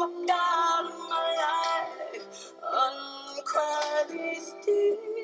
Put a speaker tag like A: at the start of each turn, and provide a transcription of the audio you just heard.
A: my God, my life, uncredited.